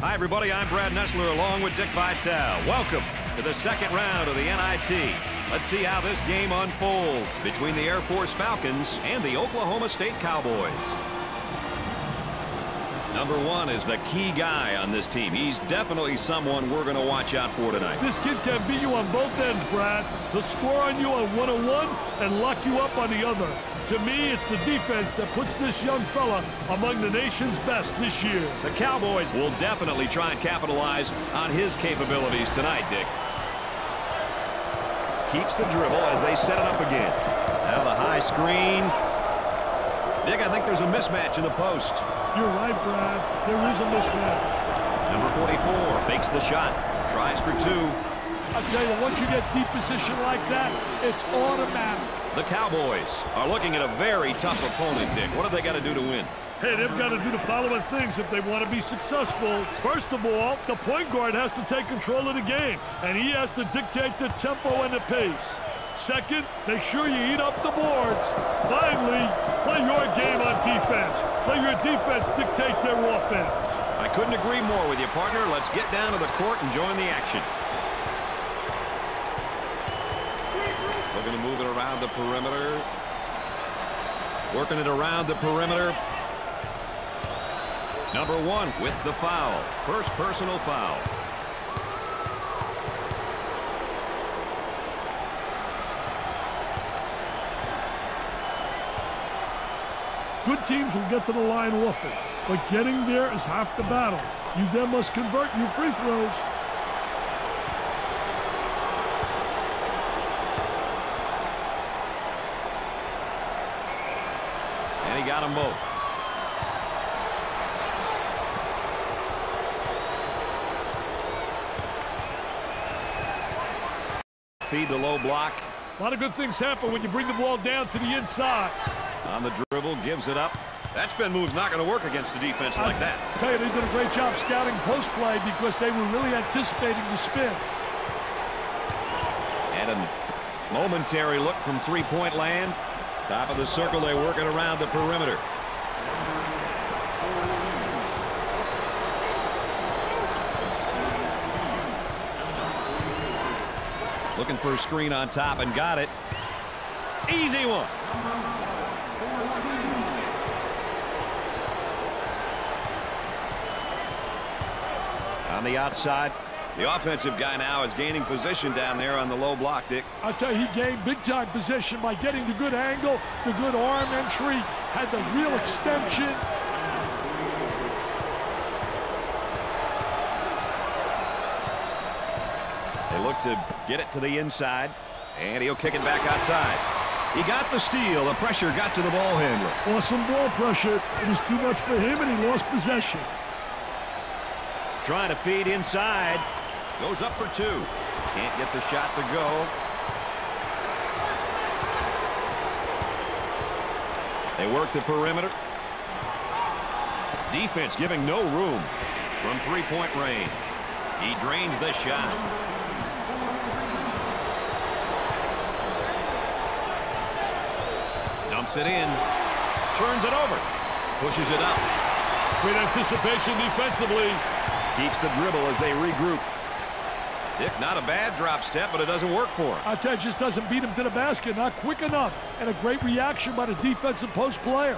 Hi, everybody. I'm Brad Nessler along with Dick Vitale. Welcome to the second round of the NIT. Let's see how this game unfolds between the Air Force Falcons and the Oklahoma State Cowboys. Number one is the key guy on this team. He's definitely someone we're going to watch out for tonight. This kid can beat you on both ends, Brad. He'll score on you on one-on-one and lock you up on the other. To me, it's the defense that puts this young fella among the nation's best this year. The Cowboys will definitely try and capitalize on his capabilities tonight, Dick. Keeps the dribble as they set it up again. Now the high screen. Dick, I think there's a mismatch in the post. You're right, Brad. There is a mismatch. Number 44 fakes the shot. Tries for two. I tell you, once you get deep position like that, it's automatic. The Cowboys are looking at a very tough opponent, Dick. What have they got to do to win? Hey, they've got to do the following things if they want to be successful. First of all, the point guard has to take control of the game, and he has to dictate the tempo and the pace. Second, make sure you eat up the boards. Finally, play your game on defense. Let your defense dictate their offense. I couldn't agree more with you, partner. Let's get down to the court and join the action. Looking to move it around the perimeter. Working it around the perimeter. Number one with the foul. First personal foul. Good teams will get to the line often, but getting there is half the battle. You then must convert your free throws. And he got them both. Feed the low block. A lot of good things happen when you bring the ball down to the inside. On the dribble, gives it up. That spin move's not going to work against a defense like that. I tell you, they did a great job scouting post play because they were really anticipating the spin. And a momentary look from three-point land. Top of the circle, they work it around the perimeter. Looking for a screen on top and got it. Easy one. The outside, the offensive guy now is gaining position down there on the low block, Dick. I tell you, he gained big-time position by getting the good angle, the good arm entry, had the real extension. They look to get it to the inside, and he'll kick it back outside. He got the steal. The pressure got to the ball handler. Awesome ball pressure. It was too much for him, and he lost possession. Trying to feed inside. Goes up for two. Can't get the shot to go. They work the perimeter. Defense giving no room from three-point range. He drains the shot. Dumps it in. Turns it over. Pushes it up. Great anticipation defensively. Keeps the dribble as they regroup. Dick, not a bad drop step, but it doesn't work for him. I tell you, just doesn't beat him to the basket. Not quick enough. And a great reaction by the defensive post player.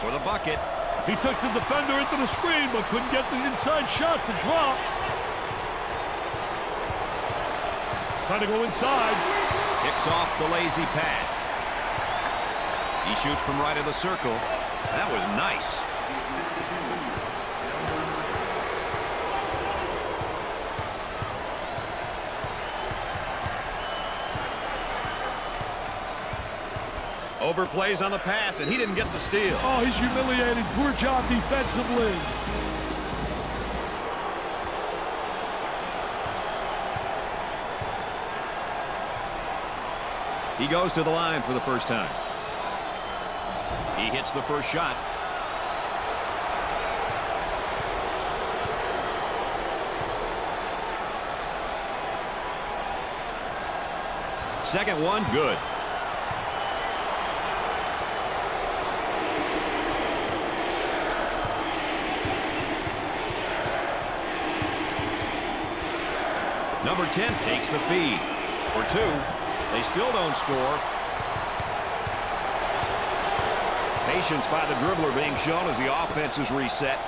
For the bucket. He took the defender into the screen, but couldn't get the inside shot to drop. Trying to go inside. Kicks off the lazy pass. He shoots from right of the circle. That was nice. Overplays on the pass, and he didn't get the steal. Oh, he's humiliated. Poor job defensively. He goes to the line for the first time. He hits the first shot. Second one, good. 10 takes the feed. For two, they still don't score. Patience by the dribbler being shown as the offense is reset.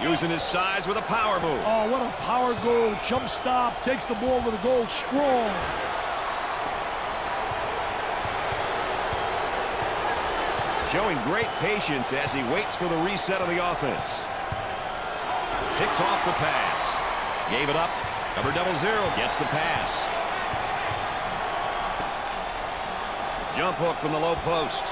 Using his size with a power move. Oh, what a power goal. Jump stop. Takes the ball to the goal. Strong. Showing great patience as he waits for the reset of the offense. Picks off the pass. Gave it up. Number double zero gets the pass. Jump hook from the low post.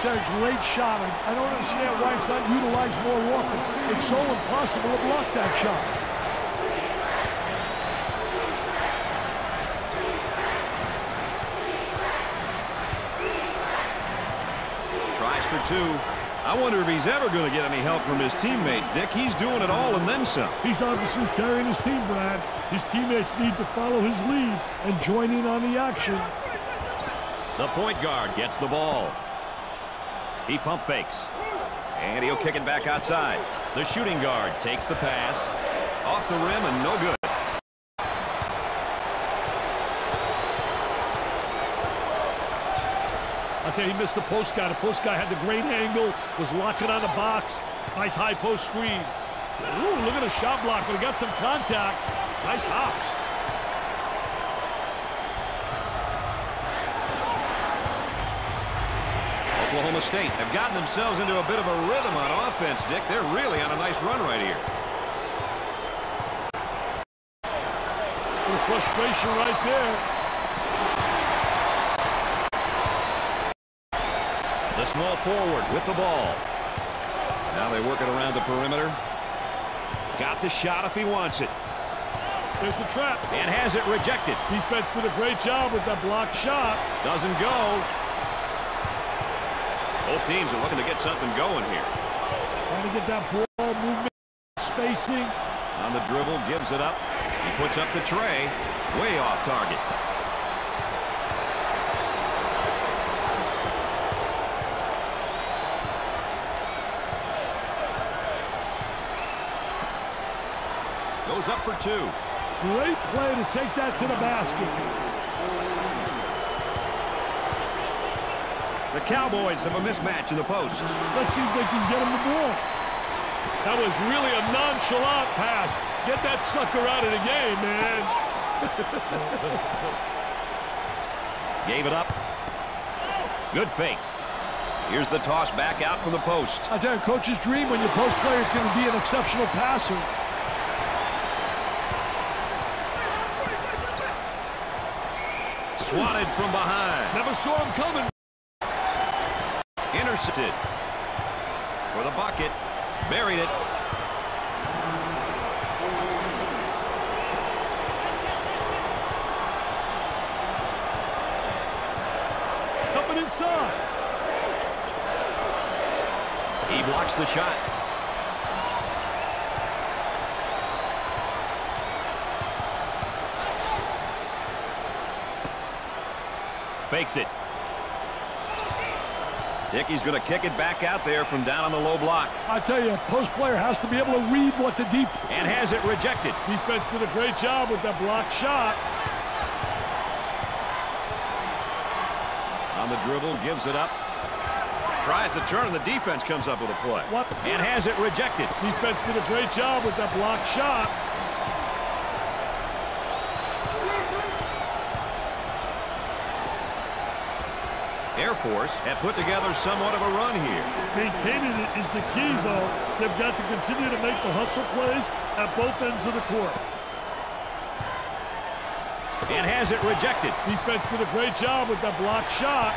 Tell you, great shot. I, I don't understand why it's not utilized more often. It's so impossible to block that shot. Tries for two. I wonder if he's ever going to get any help from his teammates, Dick. He's doing it all and then some. He's obviously carrying his team, Brad. His teammates need to follow his lead and join in on the action. The point guard gets the ball. He pump fakes. And he'll kick it back outside. The shooting guard takes the pass. Off the rim and no good. I'll tell you, he missed the post guy. The post guy had the great angle, was locking on the box. Nice high post screen. Ooh, look at the shot block, but he got some contact. Nice hops. Oklahoma State have gotten themselves into a bit of a rhythm on offense, Dick. They're really on a nice run right here. A little frustration right there. Small forward with the ball. Now they work it around the perimeter. Got the shot if he wants it. There's the trap. And has it rejected. Defense did a great job with that blocked shot. Doesn't go. Both teams are looking to get something going here. Trying to get that ball movement, spacing. On the dribble, gives it up. He puts up the tray. Way off target. Goes up for two. Great play to take that to the basket. The Cowboys have a mismatch in the post. Let's see if they can get him the ball. That was really a nonchalant pass. Get that sucker out of the game, man. Gave it up. Good fake. Here's the toss back out from the post. I tell you, coach's dream when your post player can be an exceptional passer. Swatted from behind. Never saw him coming. Intercepted. For the bucket. Buried it. Coming inside. He blocks the shot. Fakes it. Dickey's going to kick it back out there from down on the low block. I tell you, a post player has to be able to read what the defense... And has it rejected. defense did a great job with that blocked shot. On the dribble, gives it up. Tries to turn, and the defense comes up with a play. What? And has it rejected. Defense did a great job with that blocked shot. Force have put together somewhat of a run here. Maintaining it is the key, though. They've got to continue to make the hustle plays at both ends of the court. And has it rejected. Defense did a great job with that blocked shot.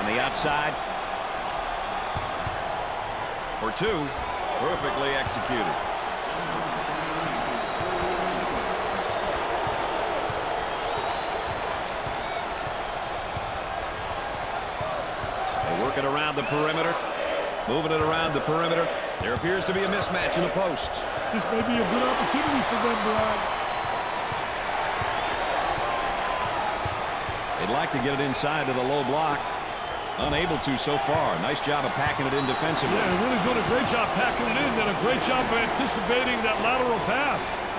On the outside. For two. Perfectly executed. They work it around the perimeter. Moving it around the perimeter. There appears to be a mismatch in the post. This may be a good opportunity for them, Brad. They'd like to get it inside to the low block. Unable to so far. Nice job of packing it in defensively. Yeah, really doing a great job packing it in. Did a great job of anticipating that lateral pass.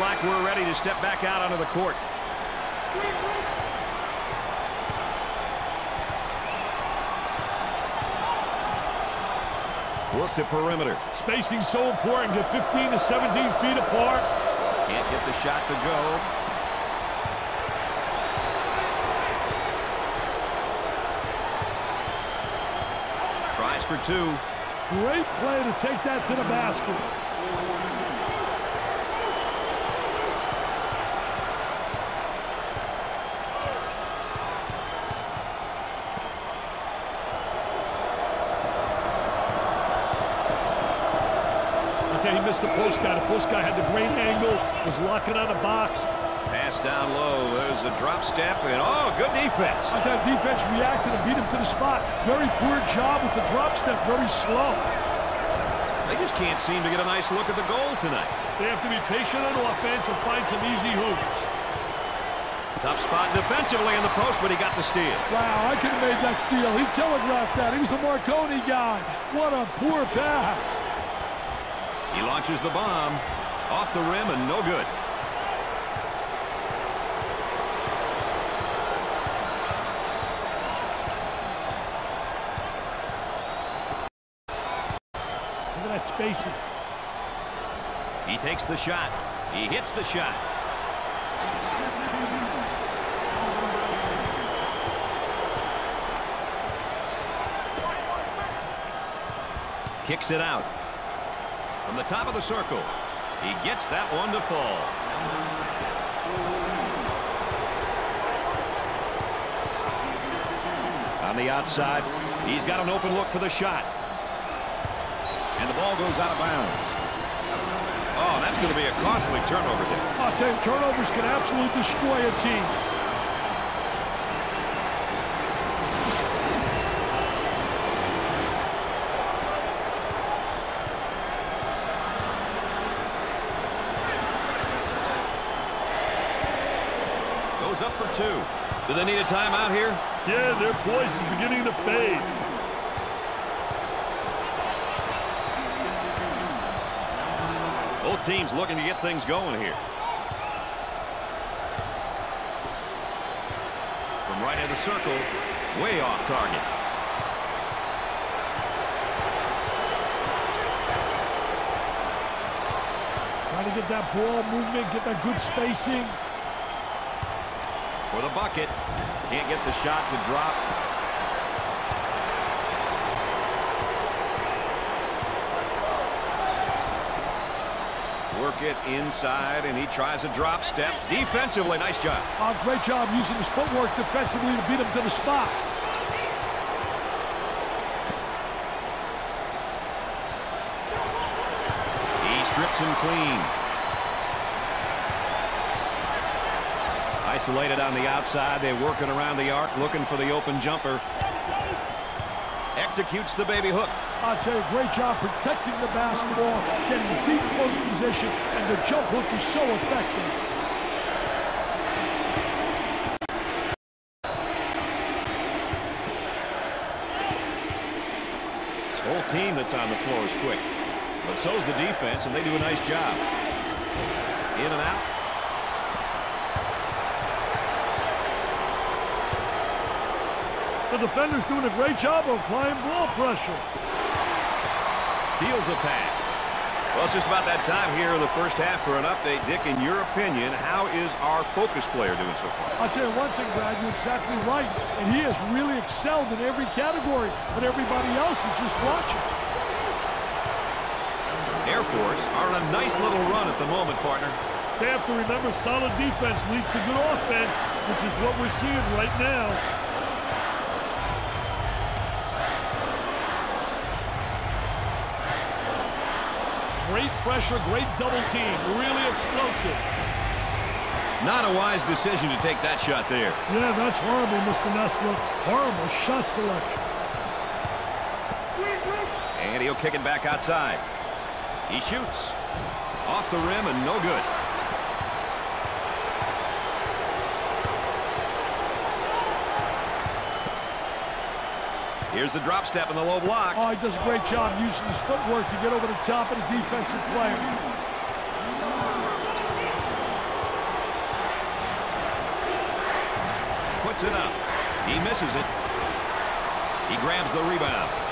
Like we're ready to step back out onto the court. Work the perimeter. Spacing so important. Get 15 to 17 feet apart. Can't get the shot to go. Tries for two. Great play to take that to the basket. I tell you, he missed the post guy. The post guy had the great angle, was locking on the box. Pass down low. There's a drop step, and oh, good defense. I thought defense reacted and beat him to the spot. Very poor job with the drop step, very slow. They just can't seem to get a nice look at the goal tonight. They have to be patient on offense and find some easy hoops. Tough spot defensively in the post, but he got the steal. Wow, I could have made that steal. He telegraphed that. He was the Marconi guy. What a poor pass. He launches the bomb. Off the rim and no good. Look at that spacing. He takes the shot. He hits the shot. Kicks it out. The top of the circle. He gets that one to fall. On the outside, he's got an open look for the shot. And the ball goes out of bounds. Oh, that's going to be a costly turnover there. I'll tell you, turnovers can absolutely destroy a team. Goes up for two. Do they need a timeout here? Yeah, their poise is beginning to fade. Both teams looking to get things going here. From right of the circle, way off target. Trying to get that ball movement, get that good spacing. For the bucket. Can't get the shot to drop. Work it inside, and he tries a drop step. Defensively, nice job. Oh, great job using his footwork defensively to beat him to the spot. He strips him clean. Isolated on the outside. They're working around the arc, looking for the open jumper. Executes the baby hook. I'll tell you, great job protecting the basketball, getting deep post position, and the jump hook is so effective. This whole team that's on the floor is quick. But so's the defense, and they do a nice job. In and out. The defender's doing a great job of applying ball pressure. Steals a pass. Well, it's just about that time here in the first half for an update. Dick, in your opinion, how is our focus player doing so far? I'll tell you one thing, Brad, you're exactly right. And he has really excelled in every category, but everybody else is just watching. Air Force are on a nice little run at the moment, partner. They have to remember solid defense leads to good offense, which is what we're seeing right now. Great pressure, great double team, really explosive. Not a wise decision to take that shot there. Yeah, that's horrible, Mr. Nessler. Horrible shot selection. And he'll kick it back outside. He shoots. Off the rim and no good. Here's the drop step in the low block. Oh, he does a great job using his footwork to get over the top of the defensive player. Puts it up. He misses it. He grabs the rebound.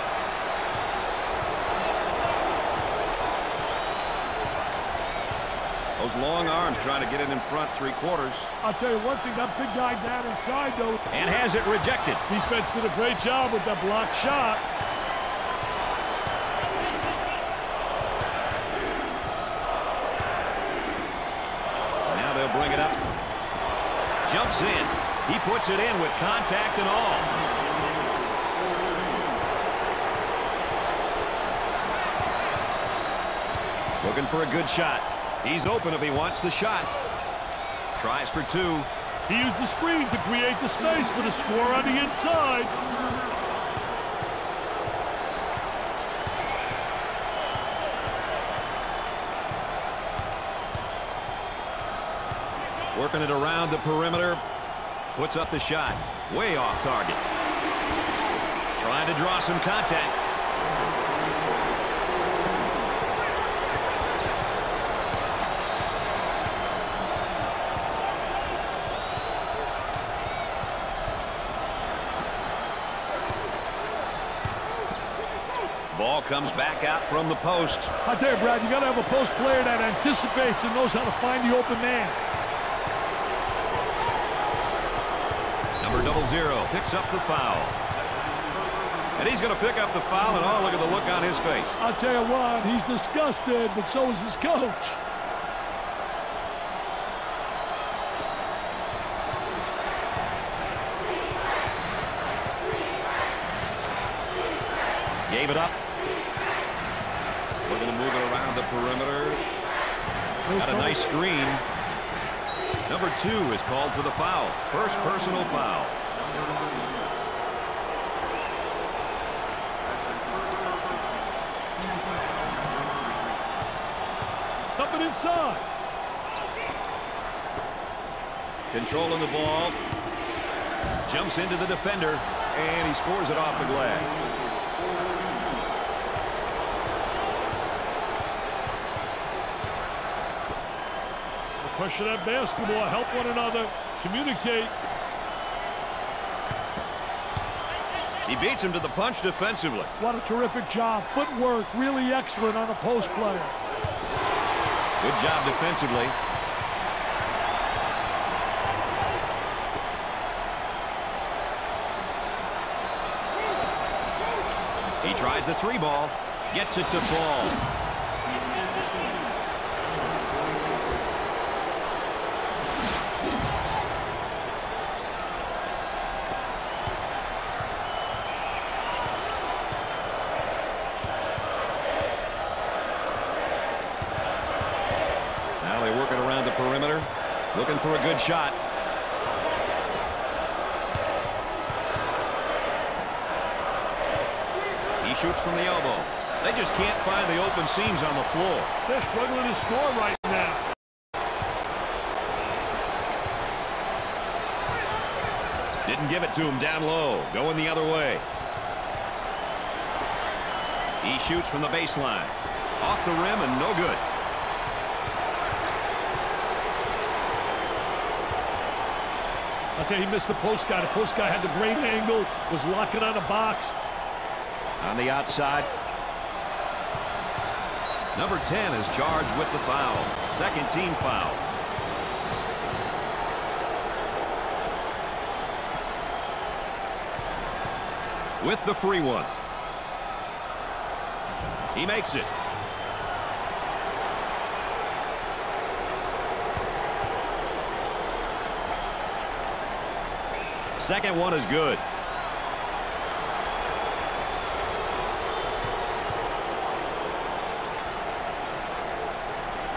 Those long arms trying to get it in front three quarters. I'll tell you one thing, that big guy down inside, though. And has it rejected. Defense did a great job with that block shot. Now they'll bring it up. Jumps in. He puts it in with contact and all. Looking for a good shot. He's open if he wants the shot. Tries for two. He used the screen to create the space for the score on the inside. Working it around the perimeter. Puts up the shot. Way off target. Trying to draw some contact. Ball comes back out from the post. I tell you, Brad, you got to have a post player that anticipates and knows how to find the open man. Number double zero picks up the foul. And he's going to pick up the foul, and oh, look at the look on his face. I'll tell you what, he's disgusted, but so is his coach. Gave it up. We're going to move it around the perimeter. Got a nice screen. Number two is called for the foul. First personal foul. Up and inside. Controlling the ball. Jumps into the defender, and he scores it off the glass. Push of that basketball, help one another, communicate. He beats him to the punch defensively. What a terrific job. Footwork, really excellent on a post player. Good job defensively. He tries the three ball. Gets it to fall. Now they work it around the perimeter. Looking for a good shot. He shoots from the elbow. They just can't find the open seams on the floor. They're struggling to score right now. Didn't give it to him down low. Going the other way. He shoots from the baseline. Off the rim and no good. I'll tell you, he missed the post guy. The post guy had the great angle, was locking on the box. On the outside. Number 10 is charged with the foul. Second team foul. With the free one. He makes it. Second one is good.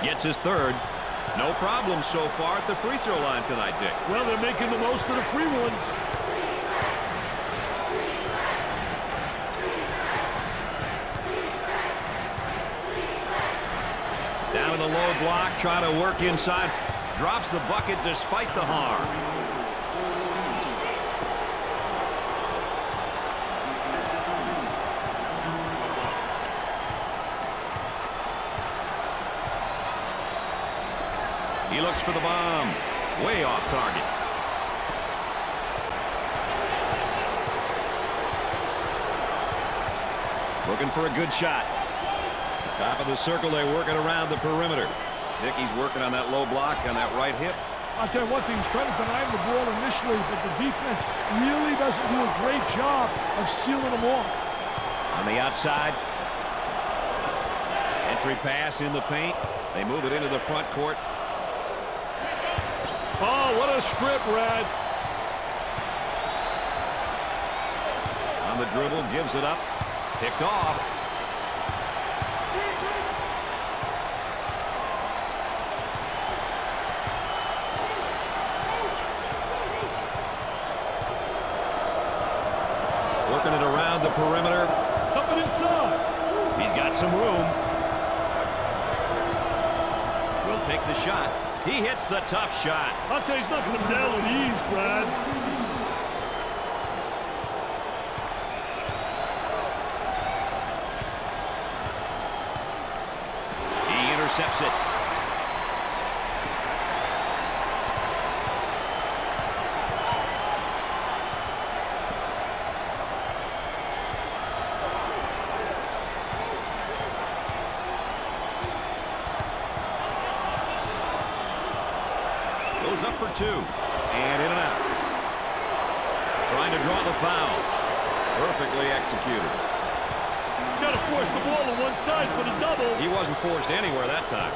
Gets his third. No problem so far at the free throw line tonight, Dick. Well, they're making the most of the free ones. Down in the low block, trying to work inside. Drops the bucket despite the harm. for the bomb. Way off target. Looking for a good shot. Top of the circle, they work it around the perimeter. Nicky's working on that low block on that right hip. I'll tell you one thing, he's trying to deny him the ball initially, but the defense really doesn't do a great job of sealing him off. On the outside, entry pass in the paint. They move it into the front court. Oh, what a strip, Red. On the dribble, gives it up. Picked off. Working it around the perimeter. Up and inside. He's got some room. Will take the shot. He hits the tough shot. I'll tell you, he's knocking down with ease, Brad. He intercepts it. Goes up for two. And in and out. Trying to draw the foul. Perfectly executed. Got to force the ball to one side for the double. He wasn't forced anywhere that time.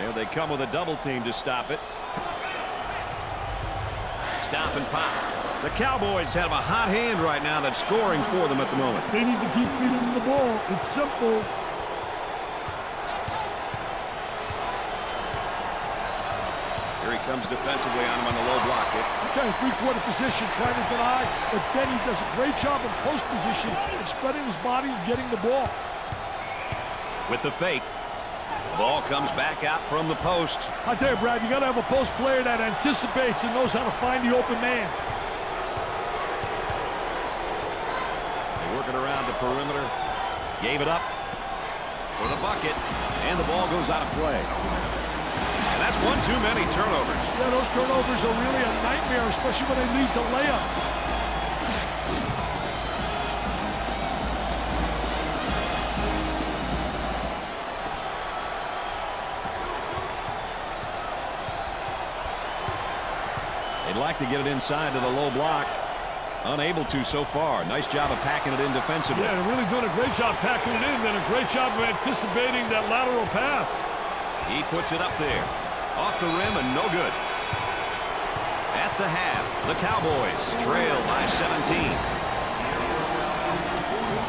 There they come with a double team to stop it. Stop and pop. The Cowboys have a hot hand right now that's scoring for them at the moment. They need to keep feeding the ball. It's simple. Here he comes defensively on him on the low block. I'm telling you, three-quarter position, trying to deny, but then he does a great job in post position and spreading his body and getting the ball. With the fake. The ball comes back out from the post. I tell you, Brad, you got to have a post player that anticipates and knows how to find the open man. They work it around the perimeter. Gave it up for the bucket. And the ball goes out of play. And that's one too many turnovers. Yeah, those turnovers are really a nightmare, especially when they lead to layups. They'd like to get it inside to the low block. Unable to so far. Nice job of packing it in defensively. Yeah, really doing a great job packing it in, then a great job of anticipating that lateral pass. He puts it up there. Off the rim and no good. At the half, the Cowboys trail by 17.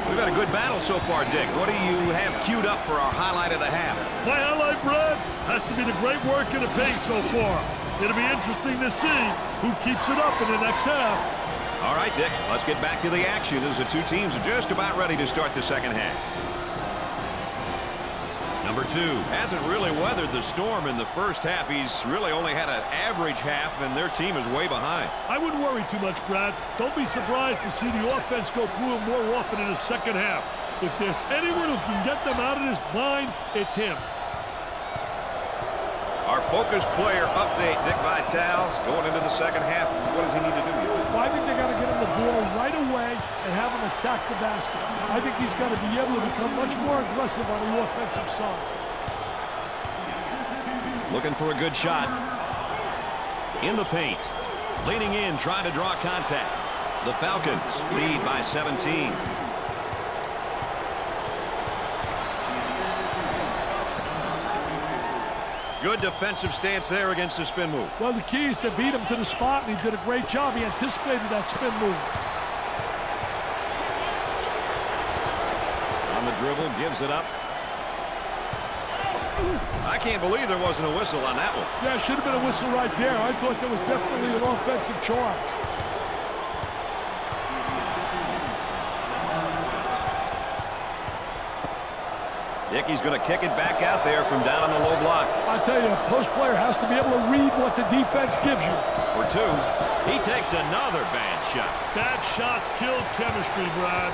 We've had a good battle so far, Dick. What do you have queued up for our highlight of the half? My highlight, Brad, has to be the great work in the paint so far. It'll be interesting to see who keeps it up in the next half. All right, Dick, let's get back to the action as the two teams are just about ready to start the second half. Number two hasn't really weathered the storm in the first half. He's really only had an average half, and their team is way behind. I wouldn't worry too much, Brad. Don't be surprised to see the offense go through him more often in the second half. If there's anyone who can get them out of this bind, it's him. Our focus player update, Dick Vitale's going into the second half. What does he need to do? you think? Well, I think they got to get him the ball right away and have him attack the basket. I think he's got to be able to become much more aggressive on the offensive side. Looking for a good shot. In the paint. Leaning in, trying to draw contact. The Falcons lead by 17. Good defensive stance there against the spin move. Well, the key is to beat him to the spot, and he did a great job. He anticipated that spin move. On the dribble, gives it up. I can't believe there wasn't a whistle on that one. Yeah, should have been a whistle right there. I thought there was definitely an offensive charge. Dickey's going to kick it back out there from down on the low block. I tell you, a post player has to be able to read what the defense gives you. For two, he takes another bad shot. Bad shots killed chemistry, Brad.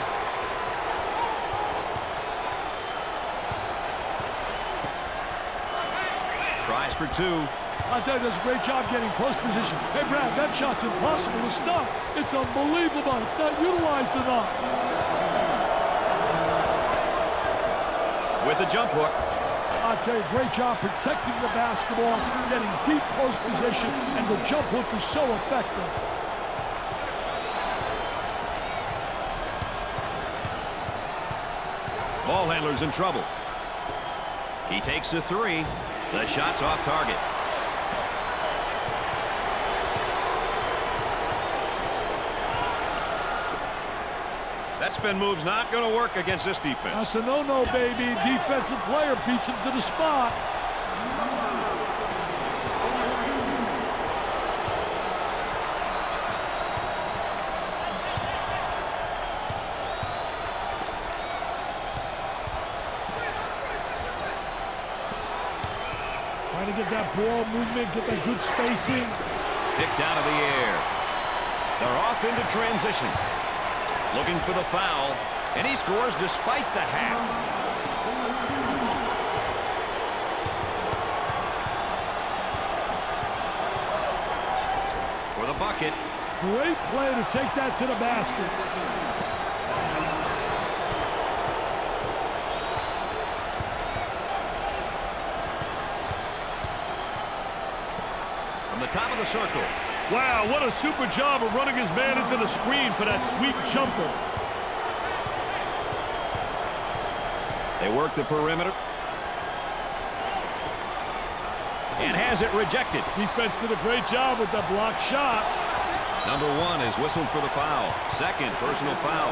Tries for two. I tell you, does a great job getting post position. Hey, Brad, that shot's impossible to stop. It's unbelievable. It's not utilized enough. With the jump hook. I tell you, great job protecting the basketball, getting deep post position, and the jump hook is so effective. Ball handler's in trouble. He takes the three. The shot's off target. That spin move's not going to work against this defense. That's a no-no, baby. Defensive player beats him to the spot. Trying to get that movement, get that good spacing. Picked out of the air. They're off into transition. Looking for the foul, and he scores despite the half. For the bucket. Great play to take that to the basket. From the top of the circle. Wow, what a super job of running his man into the screen for that sweep jumper. They work the perimeter. And has it rejected. Defense did a great job with the block shot. Number one is whistled for the foul. Second personal foul.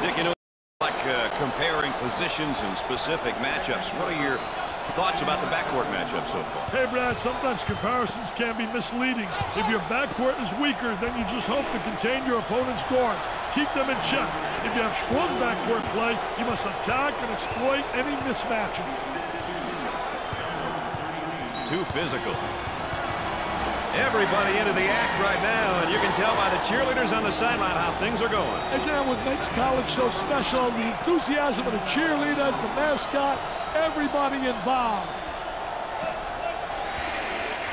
Dick, you know, like uh, comparing positions and specific matchups. What are your thoughts about the backcourt matchup so far? Hey, Brad, sometimes comparisons can be misleading. If your backcourt is weaker, then you just hope to contain your opponent's guards. Keep them in check. If you have strong backcourt play, you must attack and exploit any mismatches. Too physical. Everybody into the act right now, and you can tell by the cheerleaders on the sideline how things are going. And then what makes college so special, the enthusiasm of the cheerleaders, the mascot, everybody involved.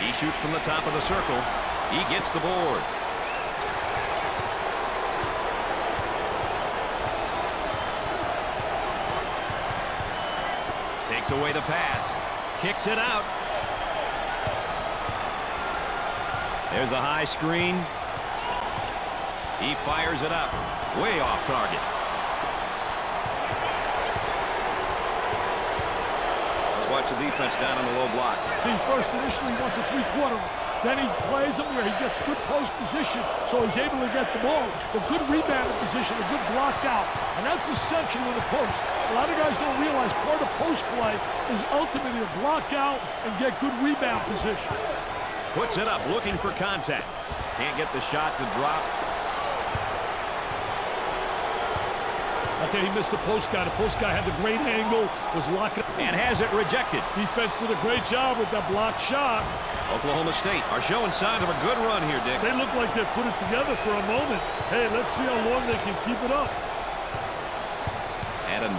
He shoots from the top of the circle. He gets the board. Takes away the pass. Kicks it out. There's a high screen. He fires it up. Way off target. Let's watch the defense down on the low block. See, first initially wants a three-quarter. Then he plays him where he gets good post position, so he's able to get the ball. The good rebound position, a good block out. And that's essential in the post. A lot of guys don't realize part of post play is ultimately to block out and get good rebound position. Puts it up, looking for contact. Can't get the shot to drop. I tell you, he missed the post guy. The post guy had the great angle, was locking And has it rejected. Defense did a great job with that blocked shot. Oklahoma State are showing signs of a good run here, Dick. They look like they've put it together for a moment. Hey, let's see how long they can keep it up. And a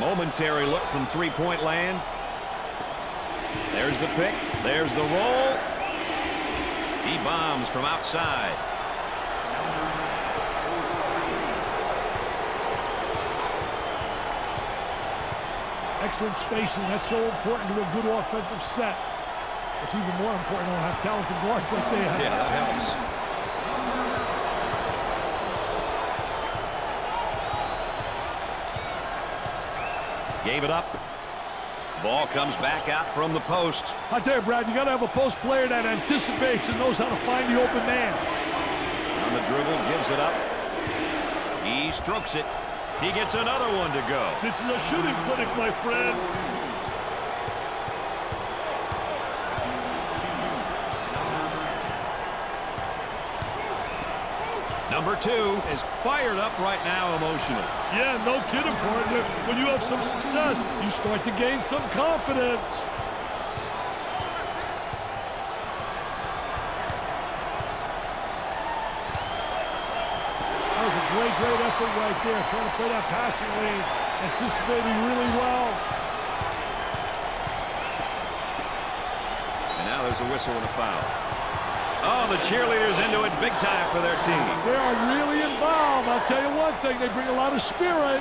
momentary look from three-point land. There's the pick. There's the roll. Bombs from outside. Excellent spacing. That's so important to a good offensive set. It's even more important to have talented guards like they have. Yeah, that helps. Gave it up. Ball comes back out from the post. I tell you, Brad, you got to have a post player that anticipates and knows how to find the open man. On the dribble, gives it up. He strokes it. He gets another one to go. This is a shooting clinic, my friend. Number two is fired up right now emotionally. Yeah, no kidding, partner. When you have some success, you start to gain some confidence. That was a great, great effort right there. Trying to play that passing lane, anticipating really well. And now there's a whistle and a foul. Oh, the cheerleaders into it big time for their team. They are really involved. I'll tell you one thing, they bring a lot of spirit.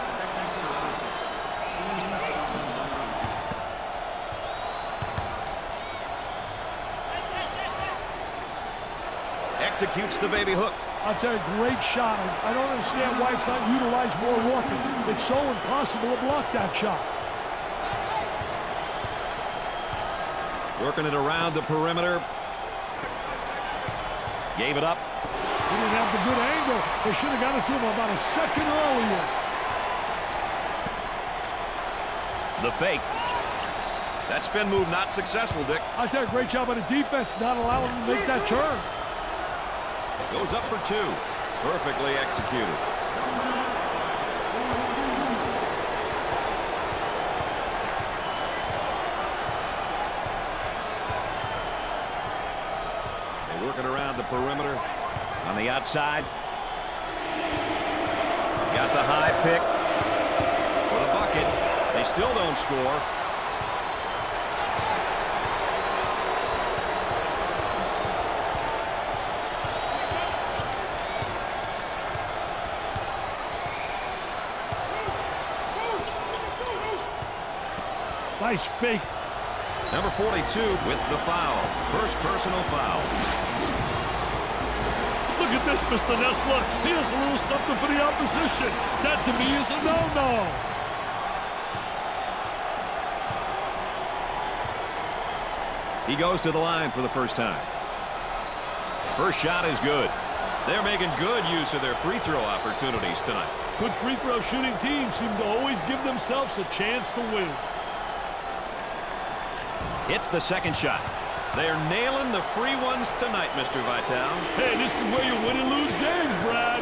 Executes the baby hook. I'll tell you, great shot. I don't understand why it's not utilized more often. It's so impossible to block that shot. Working it around the perimeter. Gave it up. He didn't have the good angle. They should have got it to him about a second earlier. The fake. That spin move not successful, Dick. I tell you, great job on the defense not allowing him to make that turn. Goes up for two. Perfectly executed. They working around the perimeter. On the outside. Got the high pick. For the bucket. They still don't score. Nice fake. Number 42 with the foul. First personal foul. Look at this, Mr. Nessler. He has a little something for the opposition. That, to me, is a no-no. He goes to the line for the first time. First shot is good. They're making good use of their free throw opportunities tonight. Good free throw shooting teams seem to always give themselves a chance to win. Hits the second shot. They're nailing the free ones tonight, Mr. Vitale. Hey, this is where you win and lose games, Brad.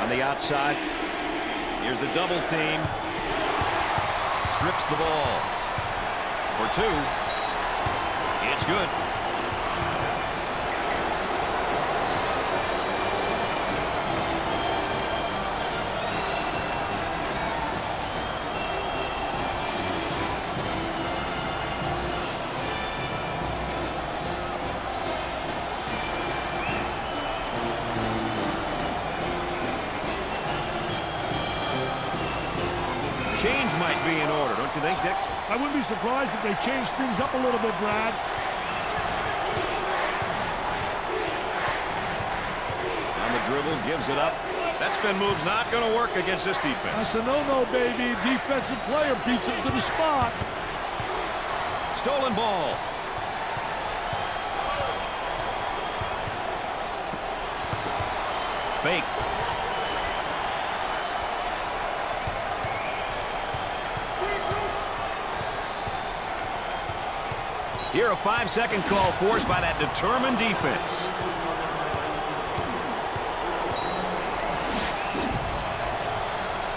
On the outside, here's a double team. Strips the ball. For two. It's good. Surprised that they changed things up a little bit, Brad. On the dribble, gives it up. That spin move's not going to work against this defense. That's a no-no, baby. Defensive player beats him to the spot. Stolen ball. Fake. Here a five-second call forced by that determined defense.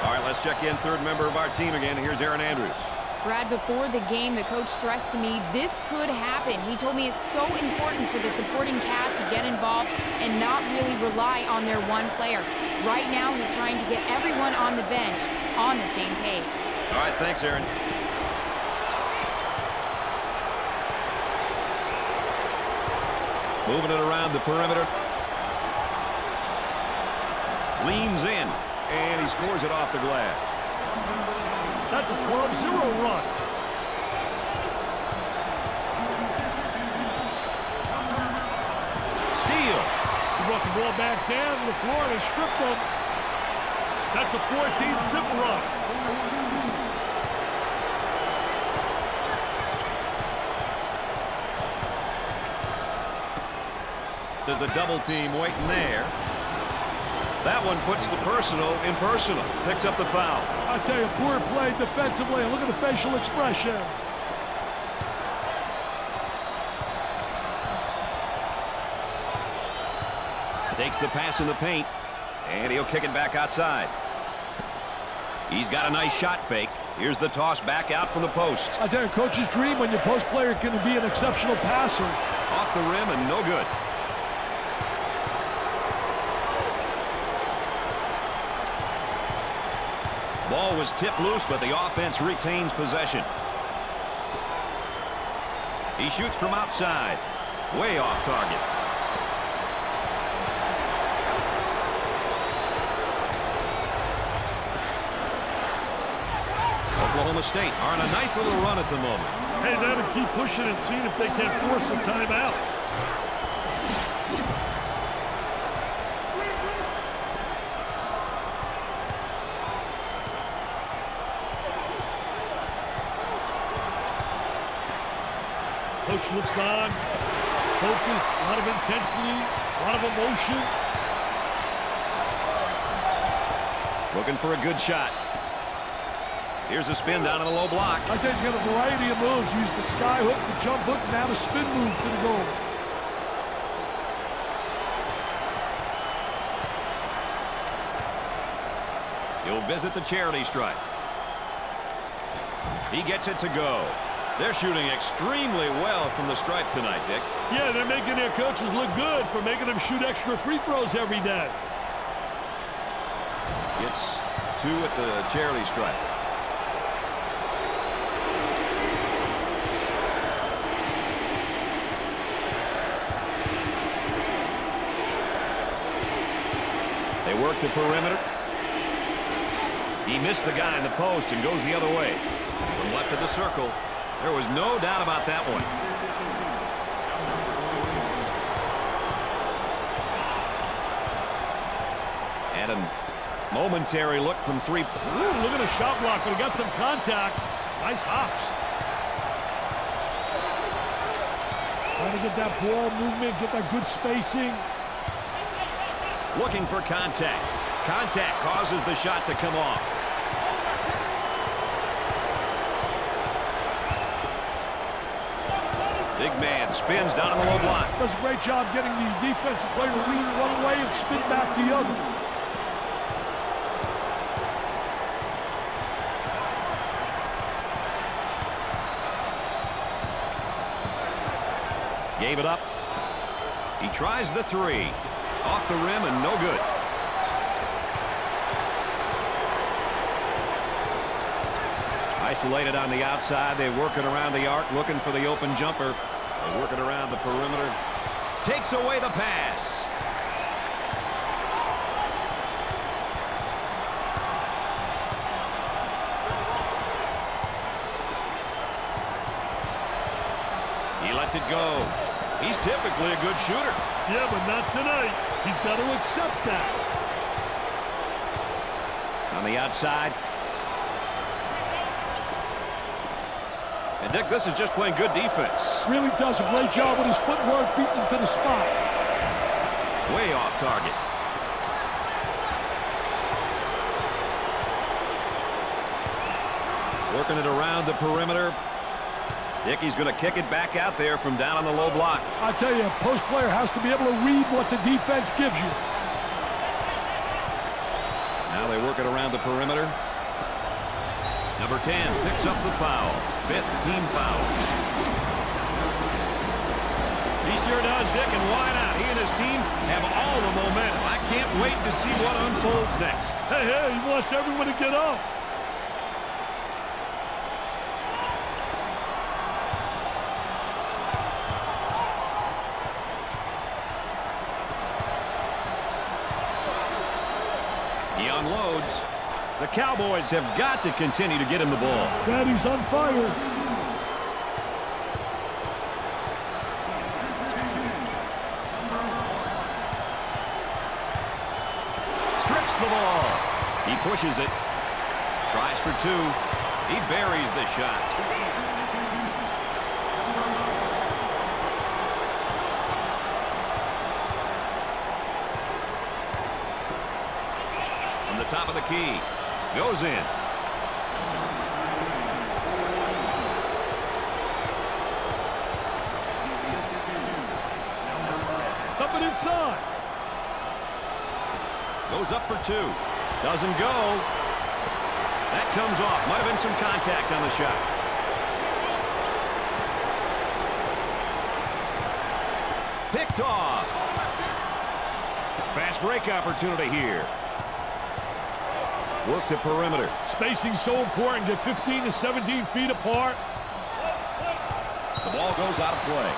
All right, let's check in third member of our team again. Here's Erin Andrews. Brad, before the game, the coach stressed to me this could happen. He told me it's so important for the supporting cast to get involved and not really rely on their one player. Right now, he's trying to get everyone on the bench on the same page. All right, thanks, Erin. Moving it around the perimeter. Leans in, and he scores it off the glass. That's a 12-0 run. Steal. He brought the ball back down to the floor and they stripped him. That's a 14-zip run. There's a double team waiting there. That one puts the personal in personal. Picks up the foul. I tell you, poor play defensively. Look at the facial expression. Takes the pass in the paint. And he'll kick it back outside. He's got a nice shot fake. Here's the toss back out from the post. I tell you, coach's dream when your post player can be an exceptional passer. Off the rim and no good. Was tipped loose, but the offense retains possession. He shoots from outside. Way off target. Oklahoma State are on a nice little run at the moment. Hey, to keep pushing and seeing if they can't force a timeout. Coach looks on, focus, a lot of intensity, a lot of emotion. Looking for a good shot. Here's a spin down in the low block. I think he's got a variety of moves. Use the sky hook, the jump hook, and now the spin move to the goal. He'll visit the charity stripe. He gets it to go. They're shooting extremely well from the stripe tonight, Dick. Yeah, they're making their coaches look good for making them shoot extra free throws every day. Gets two at the charity stripe. They work the perimeter. He missed the guy in the post and goes the other way. From left of the circle. There was no doubt about that one. And a momentary look from three. Ooh, look at the shot block, but he got some contact. Nice hops. Trying to get that ball movement, get that good spacing. Looking for contact. Contact causes the shot to come off. Big man spins down in the low block. Does a great job getting the defensive player to lean one way and spin back the other. Gave it up. He tries the three. Off the rim and no good. Isolated on the outside. They work it around the arc, looking for the open jumper. They work it around the perimeter. Takes away the pass. He lets it go. He's typically a good shooter. Yeah, but not tonight. He's got to accept that. On the outside. And Dick, this is just playing good defense. Really does a great job with his footwork, beating him to the spot. Way off target. Working it around the perimeter. Dickey's going to kick it back out there from down on the low block. I tell you, a post player has to be able to read what the defense gives you. Now they work it around the perimeter. Number 10 picks up the foul. Fifth team foul. He sure does, Dick, and why not? He and his team have all the momentum. I can't wait to see what unfolds next. Hey, hey, he wants everyone to get up. He unloads. The Cowboys have got to continue to get him the ball. Daddy's on fire. Strips the ball. He pushes it. Tries for two. He buries the shot. From the top of the key. Goes in. Up and inside. Goes up for two. Doesn't go. That comes off. Might have been some contact on the shot. Picked off. Fast break opportunity here. Work the perimeter. Spacing so important. Get 15 to 17 feet apart. The ball goes out of play.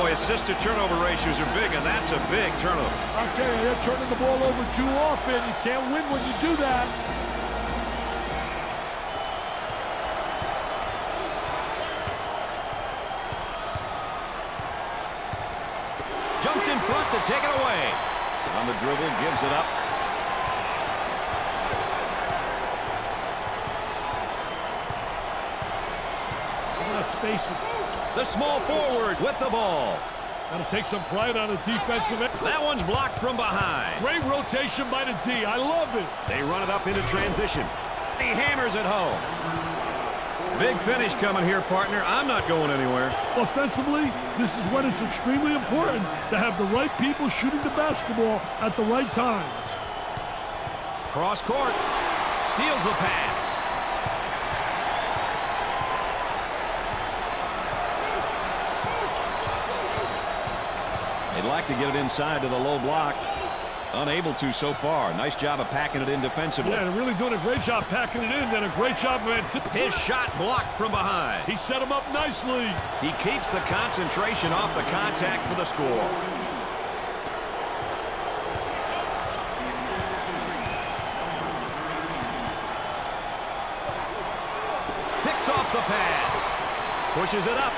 Boy, assist to turnover ratios are big, and that's a big turnover. I'll tell you, they're turning the ball over too often. You can't win when you do that. Jumped in front to take it away. On the dribble, gives it up. Look at that spacing. The small forward with the ball. That'll take some pride on a defensive end. That one's blocked from behind. Great rotation by the D. I love it. They run it up into transition. He hammers it home. Big finish coming here, partner. I'm not going anywhere. Offensively, this is when it's extremely important to have the right people shooting the basketball at the right times. Cross court. Steals the pass. They'd like to get it inside to the low block. Unable to so far. Nice job of packing it in defensively. Yeah, they're really doing a great job packing it in and a great job of anticipating. His shot blocked from behind. He set him up nicely. He keeps the concentration off the contact for the score. Picks off the pass. Pushes it up.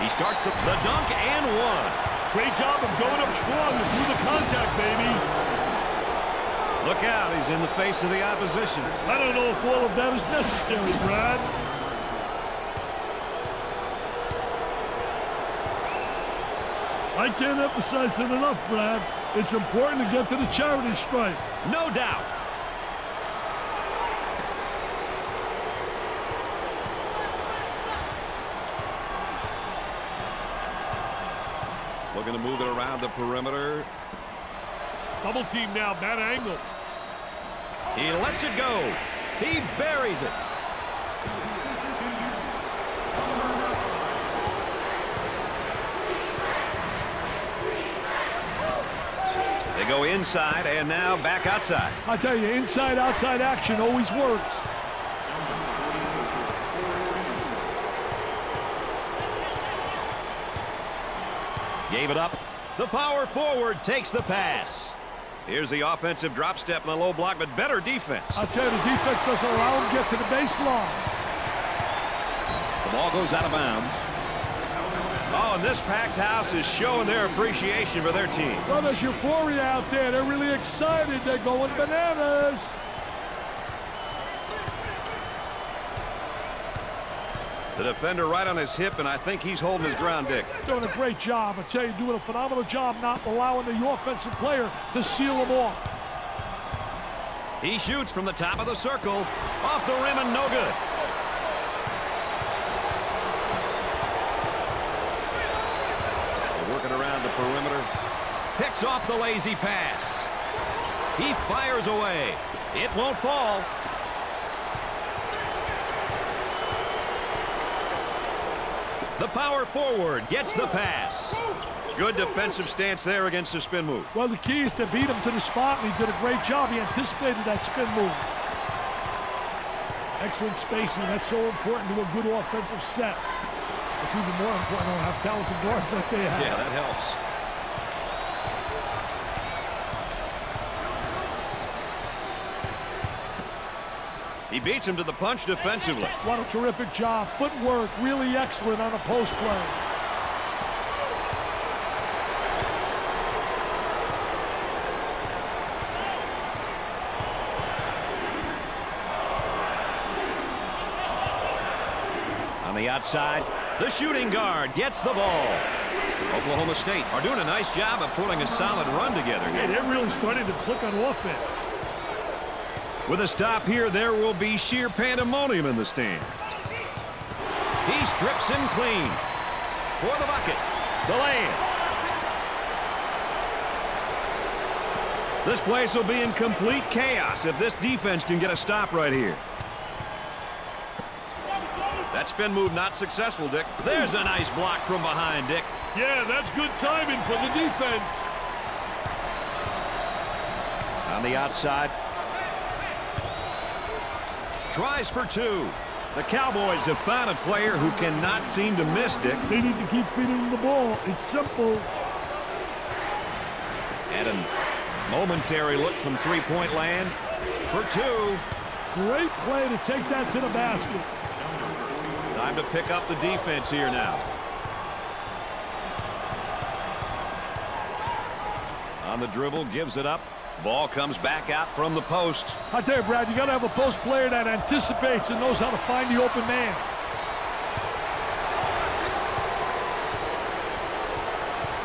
He starts the, the dunk and one. Great job of going up strong and through the contact, baby. Look out, he's in the face of the opposition. I don't know if all of that is necessary, Brad. I can't emphasize it enough, Brad. It's important to get to the charity stripe. No doubt. Looking to move it around the perimeter. Double team now, bad angle. He lets it go. He buries it. They go inside and now back outside. I tell you, inside-outside action always works. Gave it up. The power forward takes the pass. Here's the offensive drop step in the low block, but better defense. I tell you, the defense doesn't allow him to get to the baseline. The ball goes out of bounds. Oh, and this packed house is showing their appreciation for their team. Well, there's euphoria out there. They're really excited. They're going bananas. The defender right on his hip, and I think he's holding his ground, Dick. Doing a great job. I tell you, doing a phenomenal job not allowing the offensive player to seal him off. He shoots from the top of the circle. Off the rim and no good. They're working around the perimeter. Picks off the lazy pass. He fires away. It won't fall. The power forward gets the pass. Good defensive stance there against the spin move. Well, the key is to beat him to the spot, and he did a great job. He anticipated that spin move. Excellent spacing. That's so important to a good offensive set. It's even more important to have talented guards like they have. Yeah, that helps. He beats him to the punch defensively. What a terrific job. Footwork really excellent on a post play. On the outside, the shooting guard gets the ball. Oklahoma State are doing a nice job of pulling a solid run together Hey, here. they're really starting to click on offense. With a stop here, there will be sheer pandemonium in the stand. He strips him clean. For the bucket. The layup. This place will be in complete chaos if this defense can get a stop right here. That spin move not successful, Dick. There's a nice block from behind, Dick. Yeah, that's good timing for the defense. On the outside. Tries for two. The Cowboys have found a player who cannot seem to miss, Dick. They need to keep feeding the ball. It's simple. And a momentary look from three-point land for two. Great play to take that to the basket. Time to pick up the defense here now. On the dribble, gives it up. Ball comes back out from the post. I tell you, Brad, you got to have a post player that anticipates and knows how to find the open man.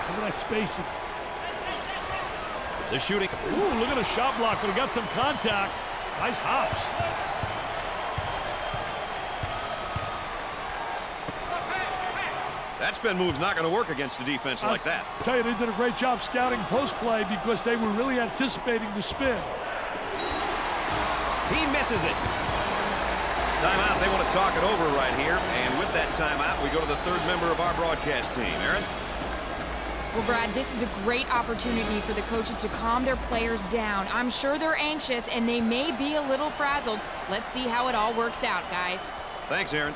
Look at that spacing. The shooting. Ooh, look at the shot block, but he got some contact. Nice hops. Spin move's not going to work against a defense like that. I tell you, they did a great job scouting post play because they were really anticipating the spin. He misses it. Timeout. They want to talk it over right here. And with that timeout, we go to the third member of our broadcast team. Erin? Well, Brad, this is a great opportunity for the coaches to calm their players down. I'm sure they're anxious, and they may be a little frazzled. Let's see how it all works out, guys. Thanks, Erin.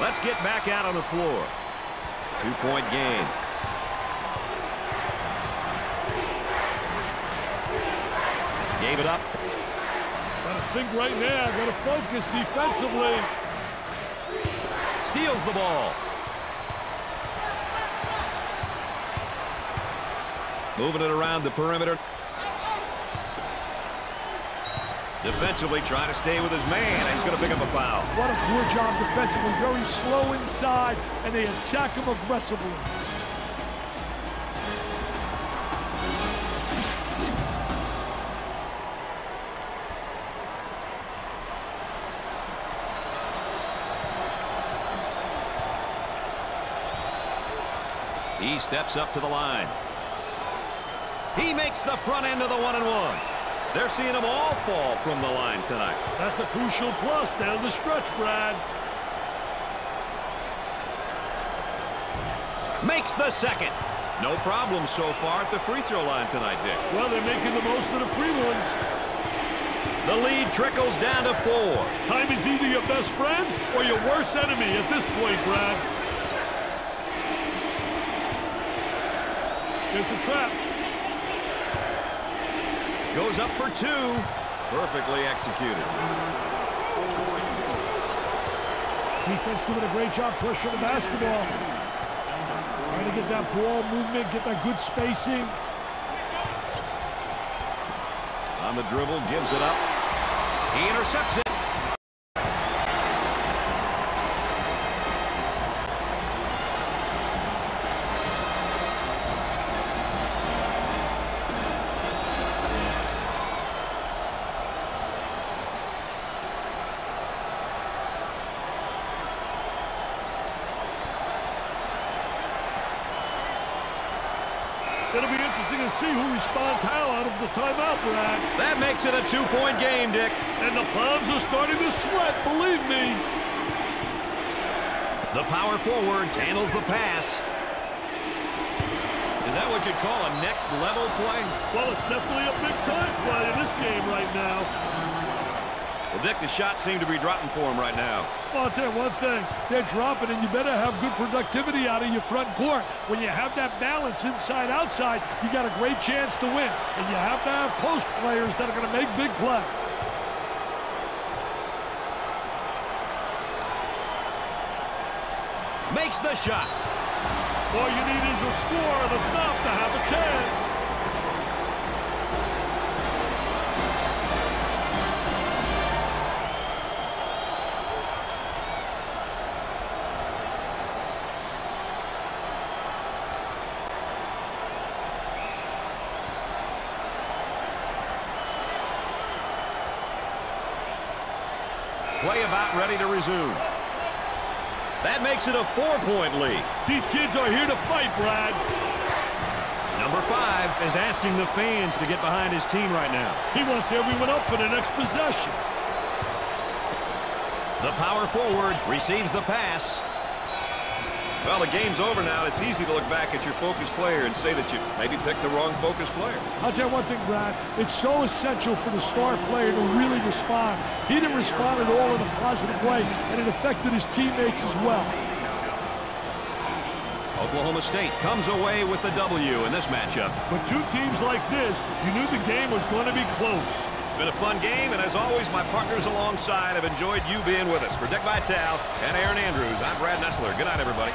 Let's get back out on the floor. Two-point game. Gave it up. Got to think right now. Got to focus defensively. Steals the ball. Moving it around the perimeter. Defensively trying to stay with his man, and he's going to pick up a foul. What a poor job defensively. Very slow inside, and they attack him aggressively. He steps up to the line. He makes the front end of the one and one. They're seeing them all fall from the line tonight. That's a crucial plus down the stretch, Brad. Makes the second. No problem so far at the free throw line tonight, Dick. Well, they're making the most of the free ones. The lead trickles down to four. Time is either your best friend or your worst enemy at this point, Brad. Here's the trap. Goes up for two. Perfectly executed. Defense doing a great job pushing the basketball. Trying to get that ball movement, get that good spacing. On the dribble, gives it up. He intercepts it. To see who responds how out of the timeout, Brad. That makes it a two-point game, Dick. And the Palms are starting to sweat, believe me. The power forward handles the pass. Is that what you'd call a next-level play? Well, it's definitely a big-time play in this game right now. Well, Dick, the shot seem to be dropping for him right now. Well, I'll tell you one thing. They're dropping, and you better have good productivity out of your front court. When you have that balance inside-outside, you got a great chance to win. And you have to have post players that are going to make big plays. Makes the shot. All you need is a score and a stop to have a chance. Play about ready to resume. That makes it a four-point lead. These kids are here to fight, Brad. Number five is asking the fans to get behind his team right now. He wants everyone up for the next possession. The power forward receives the pass. Well, the game's over now. It's easy to look back at your focus player and say that you maybe picked the wrong focus player. I'll tell you one thing, Brad. It's so essential for the star player to really respond. He didn't respond at all in a positive way, and it affected his teammates as well. Oklahoma State comes away with the W in this matchup. With two teams like this, you knew the game was going to be close. It's been a fun game, and as always, my partners alongside have enjoyed you being with us. For Dick Vitale and Erin Andrews, I'm Brad Nessler. Good night, everybody.